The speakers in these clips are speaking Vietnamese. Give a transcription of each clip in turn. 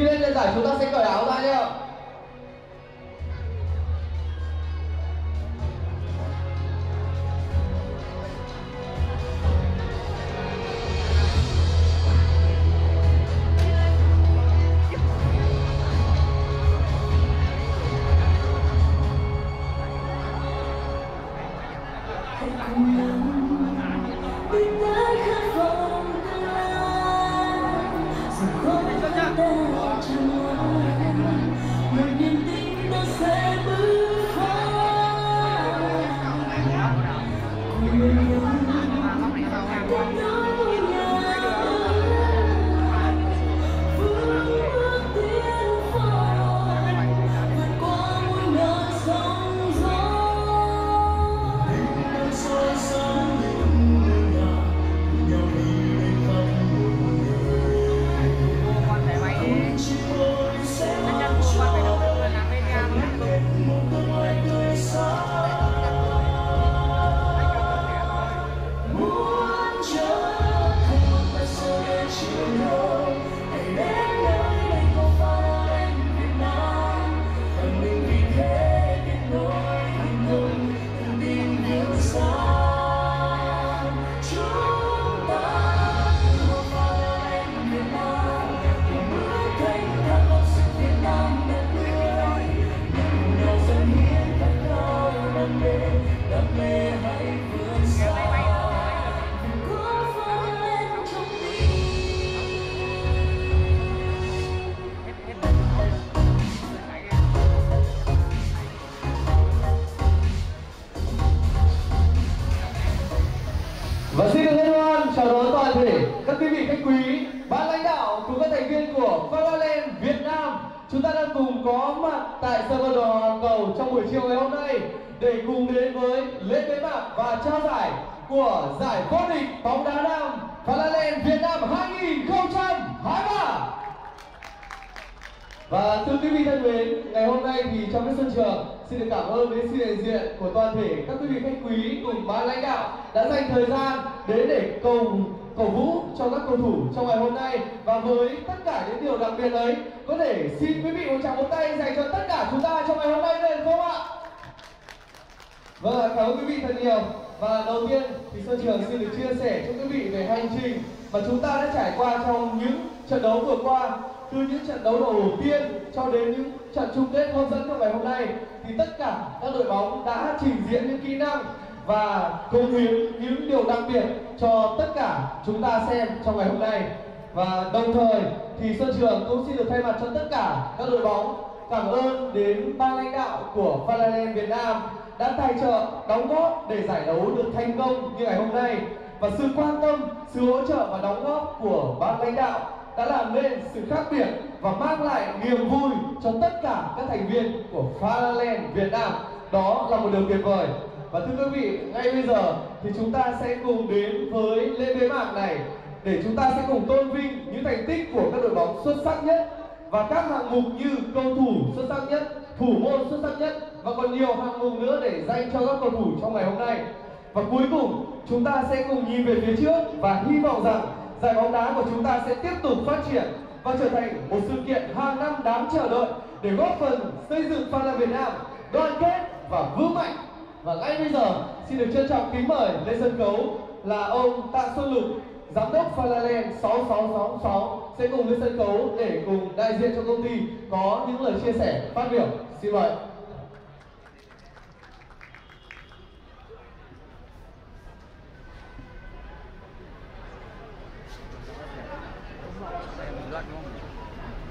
khi lên giải chúng ta sẽ cởi áo ra nhé Và trong buổi chiều ngày hôm nay để cùng đến với lễ bế mạc và trao giải của giải vô địch bóng đá nam Falaland Việt Nam 2023. Và thưa quý vị thân mến, ngày hôm nay thì trong cái sân trường xin được cảm ơn đến sự đại diện của toàn thể các quý vị khách quý cùng ban lãnh đạo đã dành thời gian đến để cùng cổ vũ cho các cầu thủ trong ngày hôm nay. Và với tất cả những điều đặc biệt ấy có thể xin quý vị một tràng vỗ tay dành cho tất cả chúng ta trong ngày hôm nay được không ạ? Vâng, cảm ơn quý vị thật nhiều. Và đầu tiên thì Sơn Trường xin được chia sẻ cho quý vị về hành trình mà chúng ta đã trải qua trong những trận đấu vừa qua. Từ những trận đấu đầu tiên cho đến những trận chung kết hấp dẫn trong ngày hôm nay thì tất cả các đội bóng đã trình diễn những kỹ năng và cống hiến những điều đặc biệt cho tất cả chúng ta xem trong ngày hôm nay và đồng thời thì Sơn Trường cũng xin được thay mặt cho tất cả các đội bóng cảm ơn đến ban lãnh đạo của Falaland Việt Nam đã tài trợ đóng góp để giải đấu được thành công như ngày hôm nay và sự quan tâm, sự hỗ trợ và đóng góp của ban lãnh đạo đã làm nên sự khác biệt và mang lại niềm vui cho tất cả các thành viên của Falaland Việt Nam. Đó là một điều tuyệt vời. Và thưa quý vị, ngay bây giờ thì chúng ta sẽ cùng đến với lễ bế mạc này để chúng ta sẽ cùng tôn vinh những thành tích của các đội bóng xuất sắc nhất và các hạng mục như cầu thủ xuất sắc nhất, thủ môn xuất sắc nhất và còn nhiều hạng mục nữa để dành cho các cầu thủ trong ngày hôm nay. Và cuối cùng chúng ta sẽ cùng nhìn về phía trước và hy vọng rằng giải bóng đá của chúng ta sẽ tiếp tục phát triển và trở thành một sự kiện hàng năm đáng chờ đợi để góp phần xây dựng Phan Việt Nam đoàn kết và vững mạnh. Và ngay bây giờ xin được trân trọng kính mời lên sân khấu là ông Tạ Xuân Lục, giám đốc Falaland 6666 sẽ cùng lên sân khấu để cùng đại diện cho công ty có những lời chia sẻ phát biểu. Xin mời.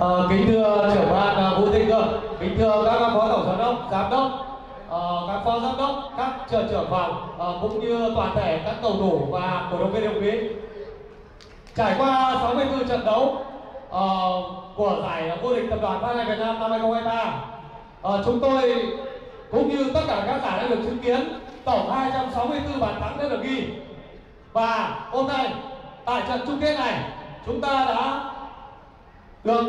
À, kính thưa trưởng ban à, Vũ thịnh cơ kính thưa các phó tổng giám đốc, giám đốc, Ờ, các phó giám đốc, các trợ trưởng phòng uh, cũng như toàn thể các cầu thủ và cổ động viên đồng quý. Trải qua 64 trận đấu uh, của giải vô địch tập đoàn Phan Việt Nam năm 2023, uh, chúng tôi cũng như tất cả các giải đã được chứng kiến tổng 264 bàn thắng đã được ghi. Và hôm nay tại trận chung kết này chúng ta đã được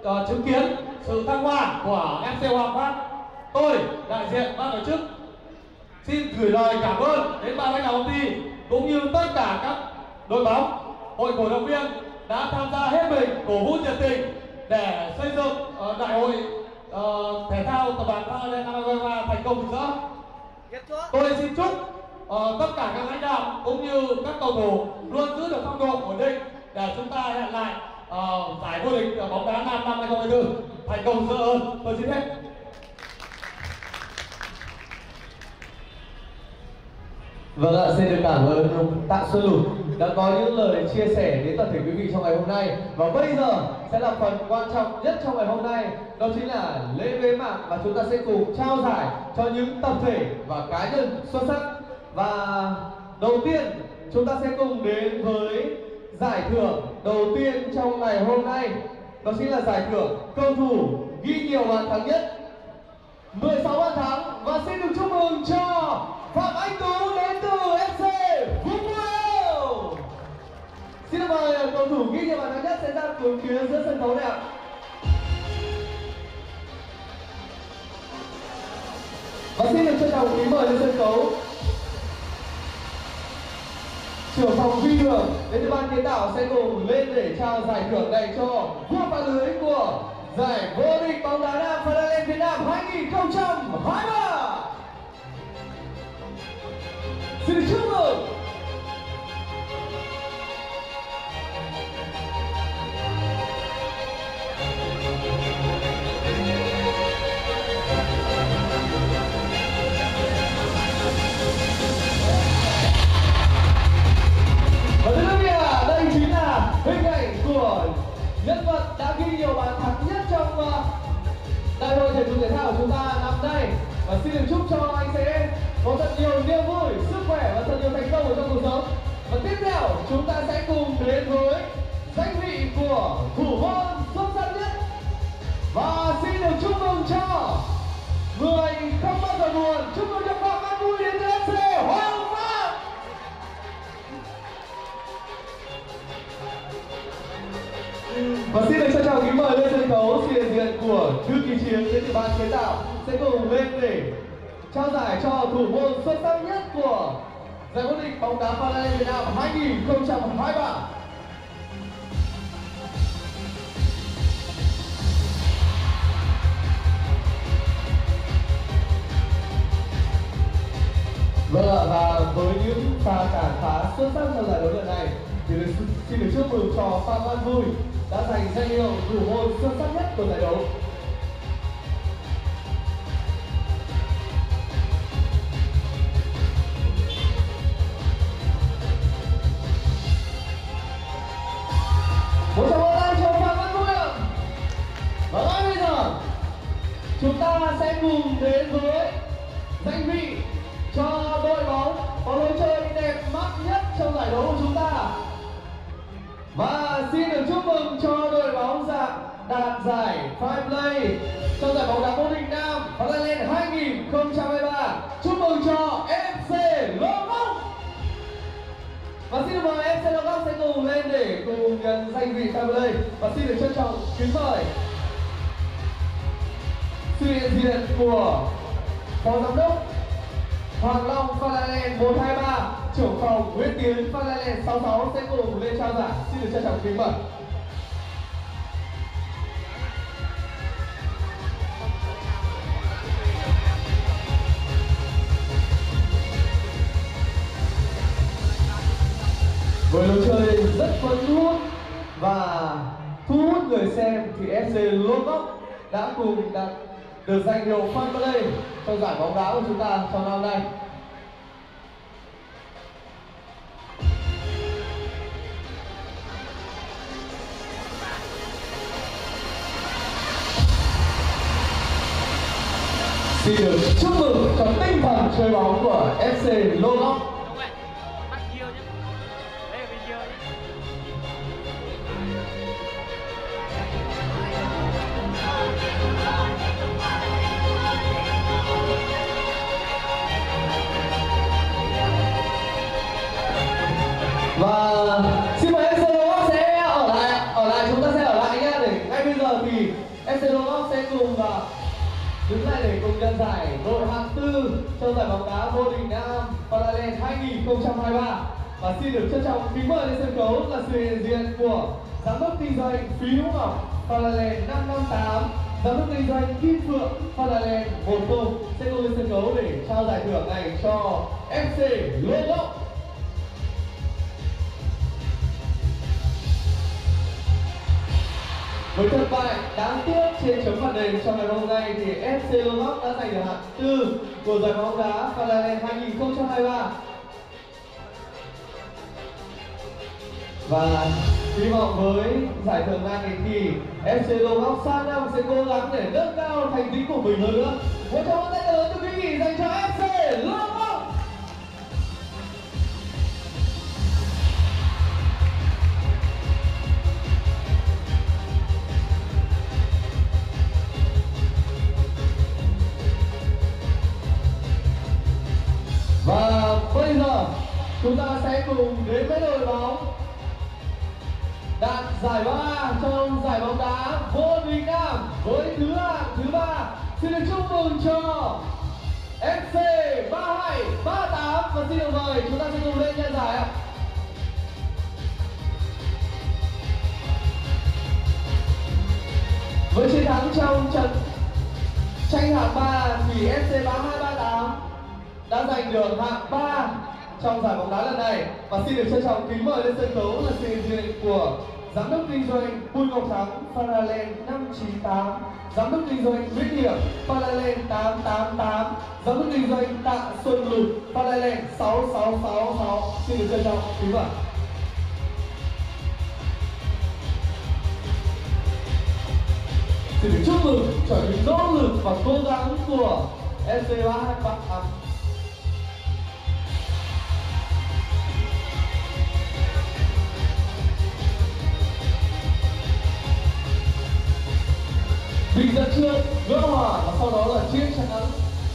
uh, chứng kiến sự thăng hoa của FC Hoàng Phát. Tôi đại diện ban tổ chức xin gửi lời cảm ơn đến ban lãnh đạo công ty cũng như tất cả các đội bóng, hội cổ động viên đã tham gia hết mình cổ vũ nhiệt tình để xây dựng uh, đại hội uh, thể thao tập đoàn Paralel năm 2023 thành công rực rỡ. Tôi xin chúc uh, tất cả các lãnh đạo cũng như các cầu thủ luôn giữ được phong độ ổn định để chúng ta hẹn lại uh, giải vô địch bóng đá nam năm 2024 thành công rỡ hơn. Tôi xin hết. Vâng ạ, xin được cảm ơn ông Tạ Xuân Lục đã có những lời chia sẻ đến toàn thể quý vị trong ngày hôm nay. Và bây giờ sẽ là phần quan trọng nhất trong ngày hôm nay Đó chính là lễ bế mạc và chúng ta sẽ cùng trao giải cho những tập thể và cá nhân xuất sắc. Và đầu tiên chúng ta sẽ cùng đến với giải thưởng đầu tiên trong ngày hôm nay. Đó chính là giải thưởng cầu thủ ghi nhiều bàn thắng nhất. 16 bàn thắng và xin được chúc mừng cho Phạm Anh Tú đến từ FC Vũng Tàu. Xin mời à, cầu thủ ghi nhiều bàn thắng nhất sẽ ra từ phía giữa sân khấu này ạ. Và xin được trân trọng kính mời lên sân khấu trưởng phòng vi đường đến từ ban kiến tạo sẽ cùng lên để trao giải thưởng này cho vua phá lưới của giải vô địch bóng đá nam Paralympic Việt Nam 2023. Nhân vật đã ghi nhiều bàn thắng nhất trong uh, đại hội thể dục thể thao của chúng ta năm nay. Và xin được chúc cho anh sẽ có thật nhiều niềm vui, sức khỏe và thật nhiều thành công ở trong cuộc sống. Và tiếp theo chúng ta sẽ cùng đến với danh vị của thủ môn xuất sắc nhất và xin được chúc mừng cho người không bao giờ buồn chúc mừng cho Phạm Văn Vui đến từ FC Hoàng Phát. Và xin được trân trọng kính mời lên sân khấu sự hiện diện của thư ký chiến đến từ ban chế tạo sẽ cùng lên để trao giải cho thủ môn xuất sắc nhất của giải vô địch bóng đá Paralympic Việt Nam 2023. Vâng ạ, và với những pha cản phá xuất sắc trong giải đấu lần này thì được, xin được chúc mừng cho Phan Văn Vui đã giành danh hiệu thủ môn xuất sắc nhất của giải đấu. Nhận danh vị Family và xin được trân trọng kính mời sự hiện diện của phó giám đốc Hoàng Long Phalalen 423 trưởng phòng Nguyễn Tiến Phalalen 66 sẽ cùng lên trao giải. Xin được trân trọng kính mời. FC Lô đã cùng đạt được danh hiệu Fan Play trong giải bóng đá của chúng ta trong năm nay. Xin được chúc mừng cho tinh thần chơi bóng của FC Lô Cốc. Thì FC Logos sẽ cùng và đứng lại để cùng nhận giải đội hạng tư trong giải bóng đá vô địch Nam Paralympic 2023 và xin được trân trọng kính mời lên sân khấu là sự hiện diện của giám đốc kinh doanh Phí Hữu Ngọc Palaland 558 giám đốc kinh doanh Kim Phượng Palaland một công sẽ cùng lên sân khấu để trao giải thưởng này cho FC Lô Lốc Với thất bại đáng tiếc trên chấm phạt đền trong ngày hôm nay thì FC Lomax đã giành được hạng tư của giải bóng đá Palaland 2023 và hy vọng với giải thưởng này thì FC Lomax sang năm sẽ cố gắng để nâng cao thành tích của mình hơn nữa. Một trong những tay lớn từ quý vị dành cho FC Lomax cùng đến với đội bóng. Đạt giải ba trong giải bóng đá vô địch nam với thứ hạng thứ ba. Xin được chúc mừng cho FC 32 38 và xin được mời chúng ta sẽ cùng lên nhận giải ạ. Với chiến thắng trong trận tranh hạng 3 thì FC 3238 đã giành được hạng 3 trong giải bóng đá lần này. Và xin được trân trọng kính mời lên sân khấu là sự hiện diện của giám đốc kinh doanh Bùi Ngọc Thắng Parallel 598 giám đốc kinh doanh Nguyễn Hiệp Parallel 888 giám đốc kinh doanh Tạ Xuân Lục Parallel 6666 xin được trân trọng kính mời. Xin được chúc mừng cho những nỗ lực và cố gắng của SC3 bạn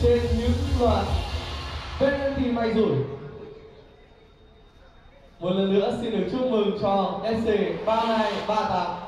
trên những loạt penalty may rủi. Một lần nữa xin được chúc mừng cho SC 3238.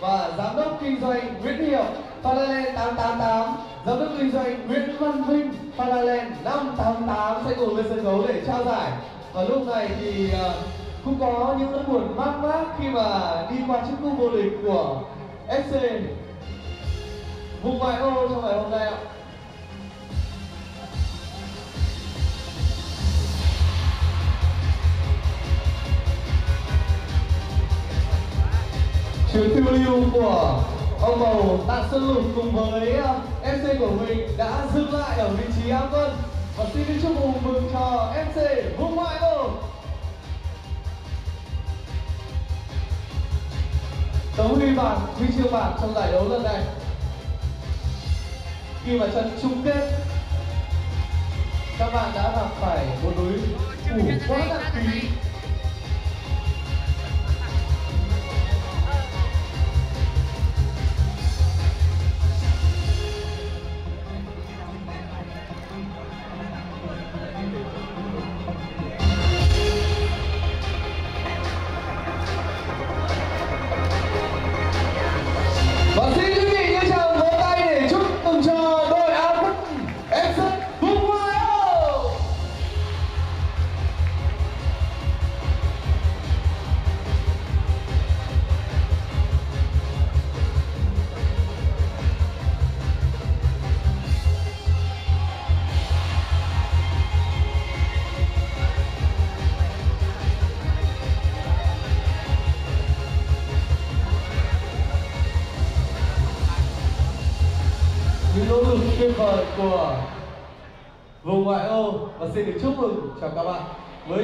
Và giám đốc kinh doanh Nguyễn Hiệu Parallel 888 giám đốc kinh doanh Nguyễn Văn Vinh Parallel 588 sẽ cùng lên sân khấu để trao giải. Và lúc này thì ờ, cũng có những nỗi buồn mát mát khi mà đi qua chiếc cúp vô địch của FC vùng ngoại ô trong ngày hôm nay ạ. Chuyến phiêu lưu của ông bầu tạ xuân lục cùng với ờ, mc của mình đã dừng lại ở vị trí áp quân. Và xin chúc mừng mừng cho mc vũ ngoại ô. Tấu huy bảng huy chương bạc trong giải đấu lần này. Khi mà trận chung kết, các bạn đã gặp phải một đối thủ quá nặng ký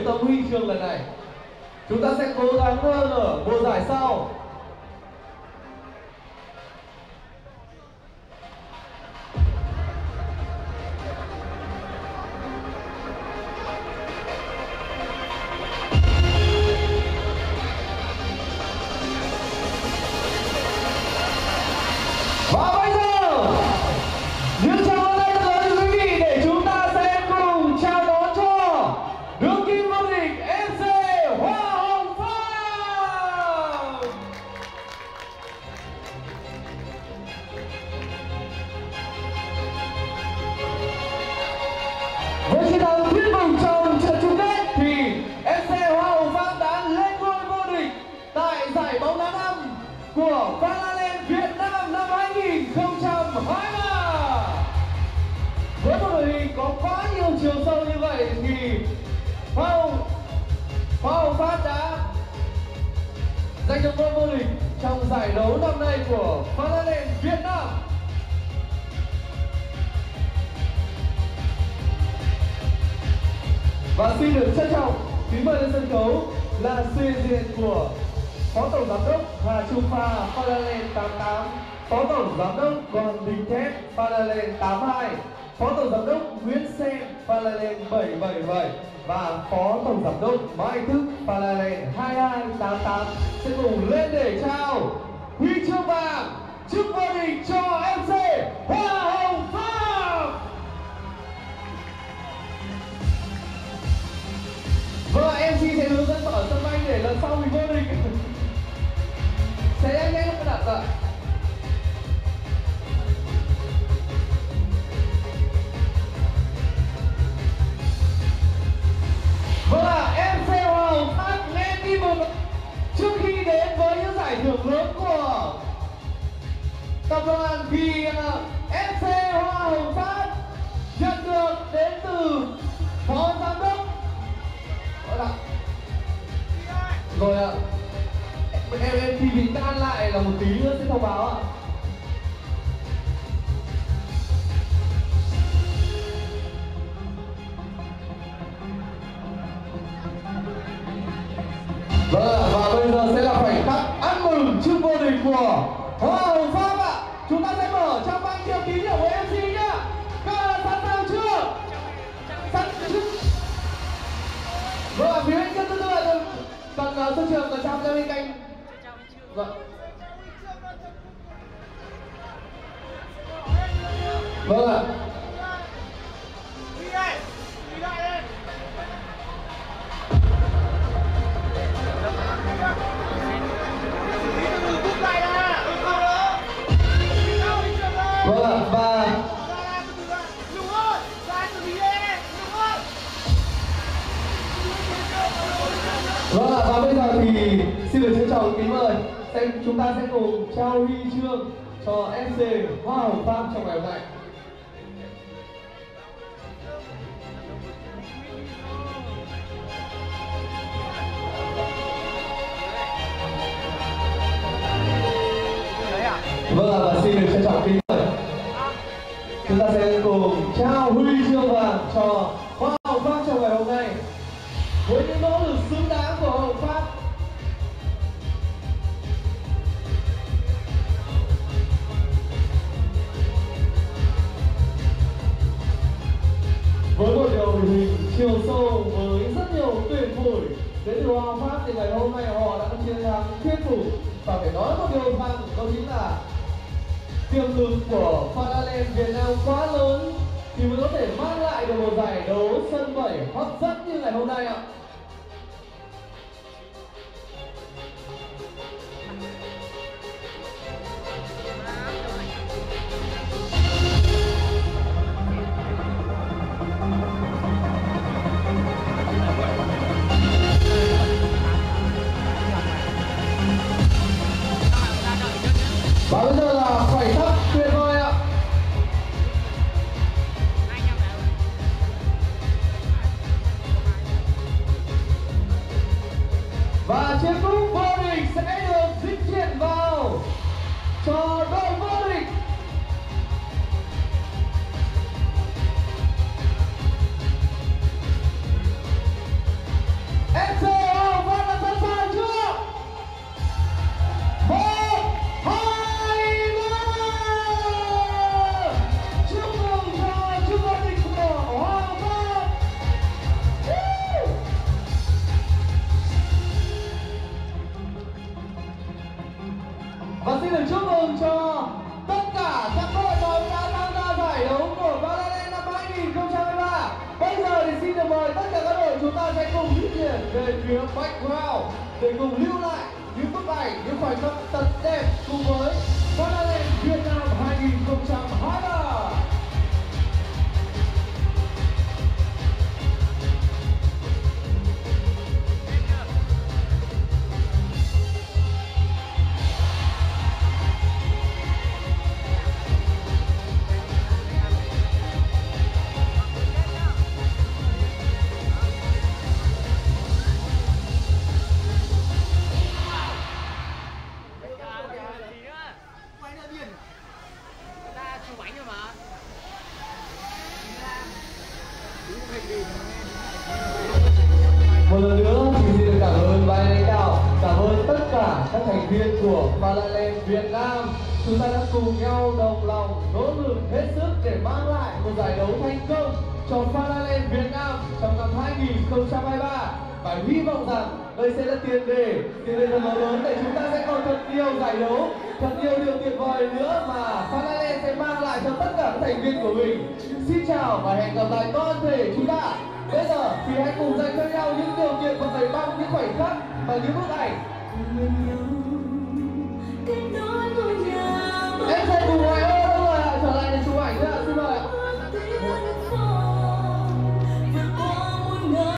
chúng tấm huy chương lần này. Chúng ta sẽ cố gắng hơn ở mùa giải sau. Hoa Hồng Phát đã giành được ngôi vô địch trong giải đấu năm nay của Paralel Việt Nam. Và xin được trân trọng kính mời lên sân khấu là sự diện của Phó Tổng Giám đốc Hà Trung Pha Paralel 88 Phó Tổng Giám đốc Đoàn Đình Thép Paralel 82 Phó Tổng Giám đốc Nguyễn Sen Paralel 777 và Phó Tổng Giám đốc Mai Thức Paralel 2288 sẽ cùng lên để trao huy chương vàng chức vô địch cho MC Hoa Hồng Phạm. Và MC sẽ hướng dẫn ở sân bay để lần sau mình vô địch Sẽ nhanh nhanh không đặt ạ Vâng ạ, MC Hoa Hồng Phát lên đi một Trước khi đến với những giải thưởng lớn của tập đoàn thì ờ, MC Hoa Hồng Phát nhận được đến từ Phó Giám đốc. Vâng Gọi là rồi ạ. Em em thì mình tan lại là một tí nữa sẽ thông báo ạ. à. Của Hoa Hồng Pháp ạ. Chúng ta sẽ mở trang băng chiêu tín hiệu của MC nhá. Các bạn sẵn sàng chưa? Sẵn chưa? Vâng phía bên kia tư tư ạ Còn uh, sân trường còn trong ra bên cạnh. Vâng. Vâng ạ. Xin được trân trọng kính mời sẽ, chúng ta sẽ cùng trao huy chương cho FC Hoa Hồng Farm trong ngày hôm nay. Vâng ạ, và xin được trân trọng kính mời chúng ta sẽ cùng trao huy chương vàng cho dẫn như ngày viên của Paralel Việt Nam. Chúng ta đã cùng nhau đồng lòng nỗ lực hết sức để mang lại một giải đấu thành công cho Paralel Việt Nam trong năm 2023 và hy vọng rằng đây sẽ là tiền đề, tiền đề thật lớn để chúng ta sẽ còn thật nhiều giải đấu, thật nhiều điều tuyệt vời nữa mà Paralel sẽ mang lại cho tất cả các thành viên của mình. Xin chào và hẹn gặp lại toàn thể chúng ta Bây giờ thì hãy cùng dành cho nhau những điều kiện và đầy băng những khoảnh khắc và những bức ảnh kết nối cùng nhau